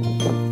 Música